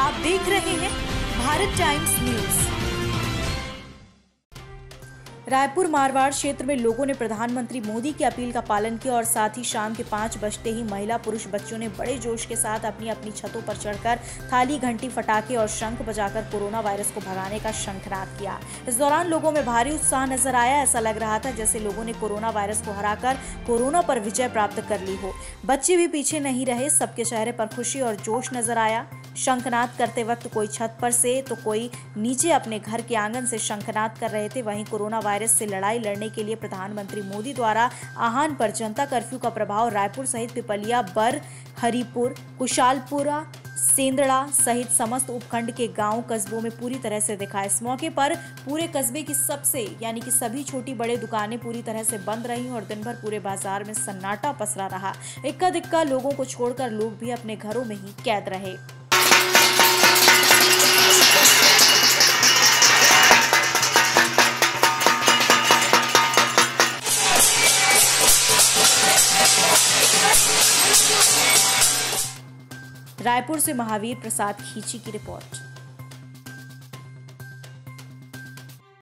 आप देख रहे हैं भारत टाइम्स न्यूज़। रायपुर मारवाड़ क्षेत्र में लोगों ने प्रधानमंत्री मोदी की अपील का पालन किया और साथ ही शाम के पाँच बजते ही महिला पुरुष बच्चों ने बड़े जोश के साथ अपनी अपनी छतों पर चढ़कर थाली, घंटी फटाके और शंख बजाकर कोरोना वायरस को भगाने का शंखनाद किया। इस दौरान लोगों में भारी उत्साह नज़र आया। ऐसा लग रहा था जैसे लोगों ने कोरोना वायरस को हराकर कोरोना पर विजय प्राप्त कर ली हो। बच्चे भी पीछे नहीं रहे, सबके चेहरे पर खुशी और जोश नज़र आया। शंखनाद करते वक्त कोई छत पर से तो कोई नीचे अपने घर के आँगन से शंखनाद कर रहे थे, वहीं कोरोना वायरस से लड़ाई लड़ने के लिए प्रधानमंत्री मोदी द्वारा आह्वान पर जनता कर्फ्यू का प्रभाव रायपुर सहित पिपलिया, बर, हरिपुर, कुशालपुरा, सेंदड़ा सहित समस्त उपखंड के गाँव कस्बों में पूरी तरह से दिखा। इस मौके पर पूरे कस्बे की सबसे, यानी कि सभी छोटी बड़े दुकानें पूरी तरह से बंद रही और दिन भर पूरे बाज़ार में सन्नाटा पसरा रहा। इक्का दिक्का लोगों को छोड़कर लोग भी अपने घरों में ही कैद रहे। रायपुर से महावीर प्रसाद खींची की रिपोर्ट।